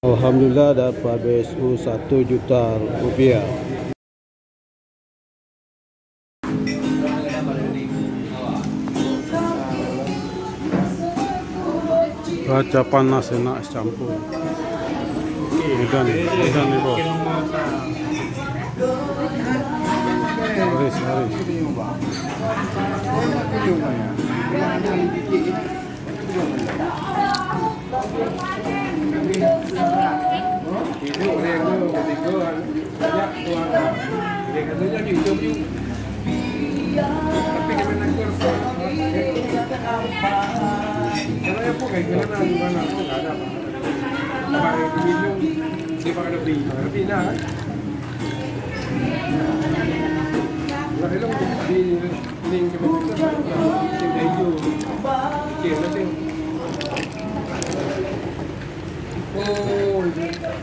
Alhamdulillah dapat BSU 1 juta rupiah. Baca panas enak campur. Medan, medan nih bos. Haris, Haris. Itu orang ketika banyak di. Kalau yang pun kayak gimana gimana tak ada kan? Dia di.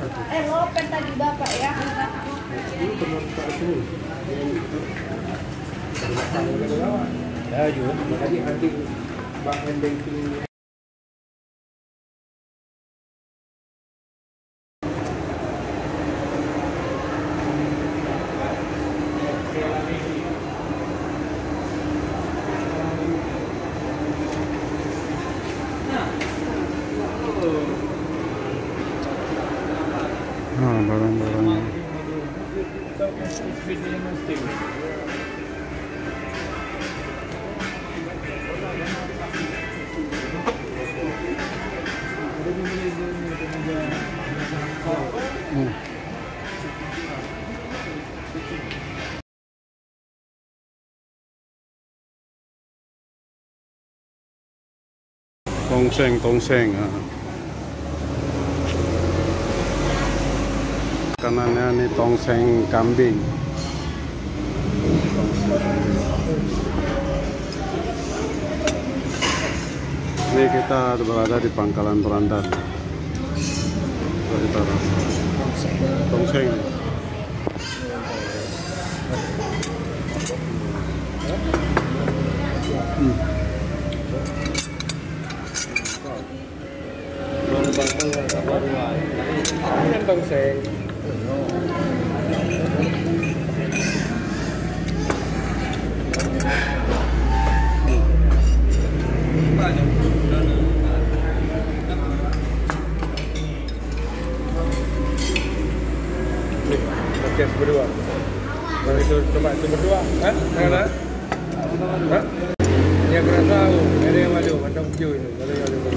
Eh, open tadi Bapak ya. Ya juga. Makanya nanti bang banking Ah, barang-barang. Hmm. Tongseng, tongseng. ah. Kanannya ini tongseng kambing. Ini kita berada di pangkalan Berandan. Coba kita rasa. Tongseng. Kan tongseng. Nih, podcast berdua. Kalau itu coba ada yang macam view ini. Ada yang.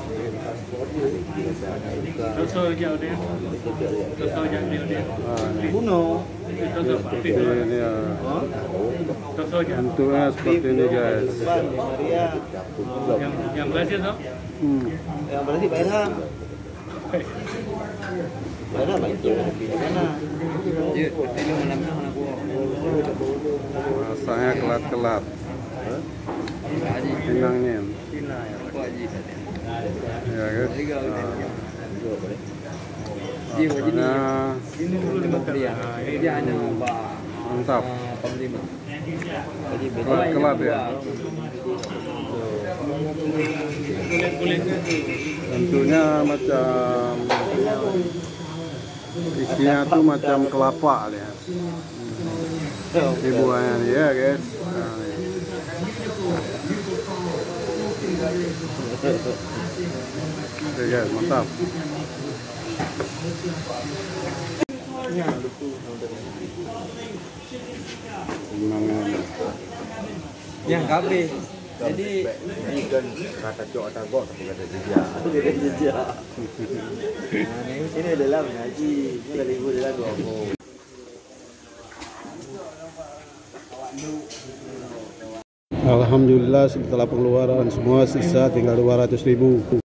Ah, ini. Ini ya. Bentuknya seperti ini guys. yang yang berhasil toh Hmm. Yang berarti Pak Irham. Pak Irham itu mana? Rasanya kelat-kelat. Pinangnya. Ya ini dia hanya mantap. Jadi beda. Kelat-kelat ya. kulit kulitnya tuh Bentuknya macam isinya tuh macam kelapa lihat. Ini buahnya ya guys. Nah, ini. Oke guys, mantap. Yang KB. Jadi ini kan kata cok ada kok tapi kata jejak. beda jejak. Nah, ini ini adalah mengaji. Ini dari ibu adalah dua Alhamdulillah setelah pengeluaran semua sisa tinggal 200 ribu